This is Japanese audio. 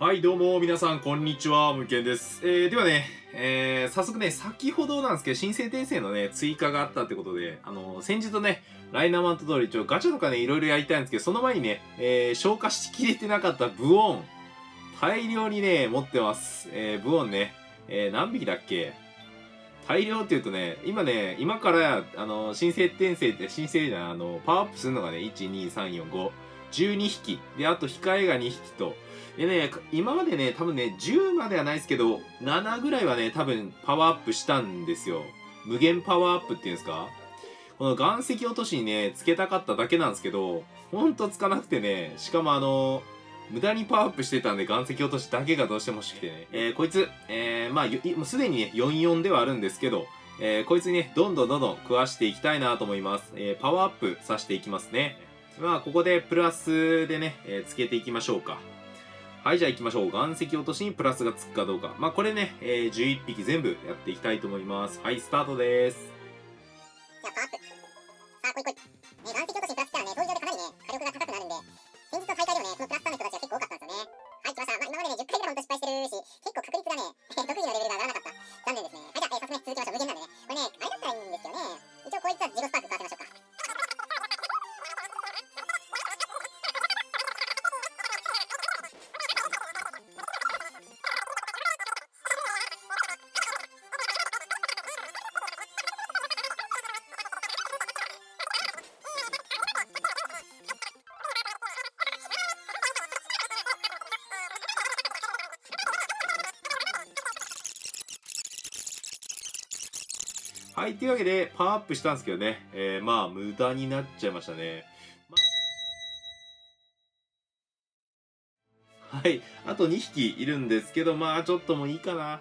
はい、どうも、皆さん、こんにちは、むけんです。えー、ではね、えー、早速ね、先ほどなんですけど、新生転生のね、追加があったってことで、あのー先日ね、ライナーマント通り、一応ガチャとかね、いろいろやりたいんですけど、その前にね、えー、消化しきれてなかったブオン、大量にね、持ってます。えー、ブオンね、えー、何匹だっけ？大量って言うとね、今ね、今から、あの、新生転生って、新生じゃん、あの、パワーアップするのがね、1、2、3、4、5、12匹。で、あと、控えが2匹と、でね、今までね、多分ね、10まではないですけど、7ぐらいはね、多分パワーアップしたんですよ。無限パワーアップっていうんですか？この岩石落としにね、つけたかっただけなんですけど、ほんとつかなくてね、しかもあの無駄にパワーアップしてたんで岩石落としだけがどうしても欲しくてね。えー、こいつ、えー、まあ、もうすでにね、44ではあるんですけど、えー、こいつにね、どんどんどんどん食わしていきたいなと思います。えー、パワーアップさせていきますね。まあ、ここでプラスでね、えーつけていきましょうか。はい、じゃあ行きましょう。岩石落としにプラスがつくかどうか。まあ、これね、えー、11匹全部やっていきたいと思います。はい、スタートです。じゃあパワーアップ。さあ、こいこい。ね、岩石落としにプラスしたらね、闘技場でかなりね、火力が高くなるんで、先日の大会でもね、そのプラス3の人たちが結構多かったんですよね。はい、来ました。まあ、今までね、10回ぐらいほんと失敗してるし、結構確率がね、特技のレベルはい、というわけで、パワーアップしたんですけどね、えー、まあ、無駄になっちゃいましたね。はい、あと2匹いるんですけど、まあ、ちょっともういいかな。